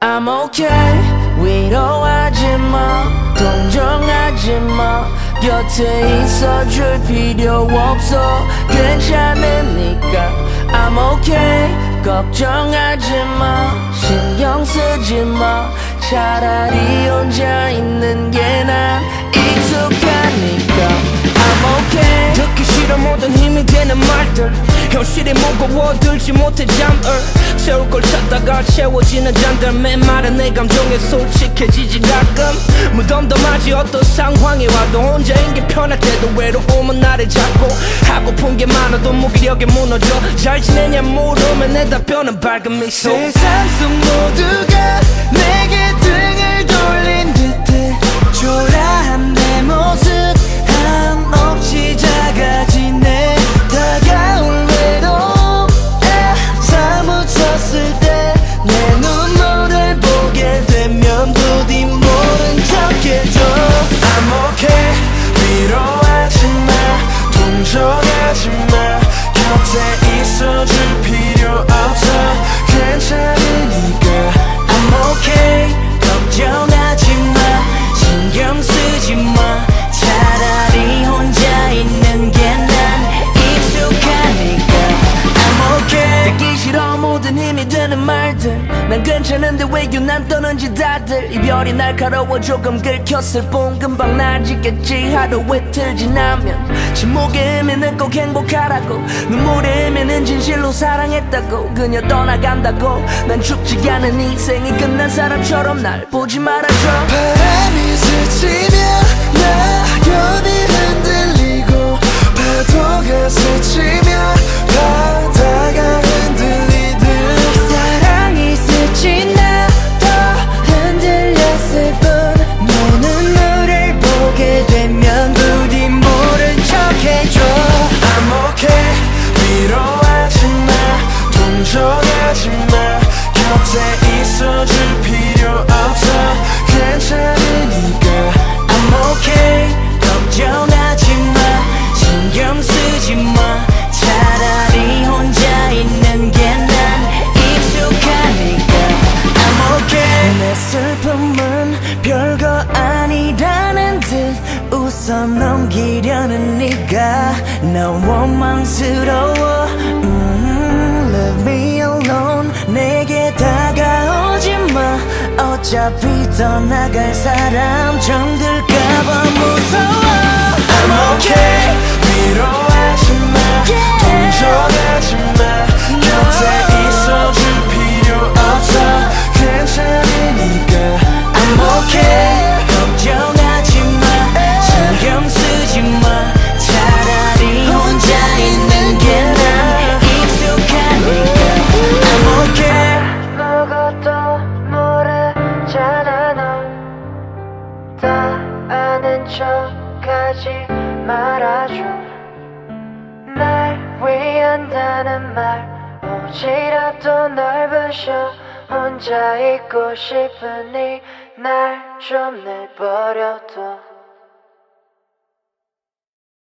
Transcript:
I'm okay 위로하지 마 동정하지 마. 곁에 있어줄 필요 없어 괜찮으니까. I'm okay 걱정하지 마 신경 쓰지 마. 차라리 혼자 있는 게 난 현실이 무거워 들지 못해 잠을 채울 걸 찾다가 채워지는 잔들 맨말은 내 감정에 솔직해지지 가끔 무덤덤하지 어떤 상황이 와도 혼자인 게 편할 때도 외로움은 나를 잡고 하고픈 게 많아도 무기력에 무너져 잘 지내냐 물으면 내 답변은 밝은 미소 세상 속 모두가 내게 되는 말들. 난 괜찮은데 왜 유난 떠는지 다들. 이별이 날카로워 조금 긁혔을 뿐 금방 나아지겠지. 하루 이틀 지나면 침묵의 의미는 꼭 행복하라고. 눈물의 의미는 진실로 사랑했다고. 그녀 떠나간다고. 난 죽지 않은 인생이 끝난 사람처럼 날 보지 말아줘. 바람이 넘기려는 네가 난 원망스러워. 음, Leave me alone. 내게 다가오지 마. 어차피 떠나갈 사람 정들까봐 척하지 말아줘. 날 위한다는 말 혹시라도 넓으셔. 혼자 있고 싶으니 날 좀 내버려둬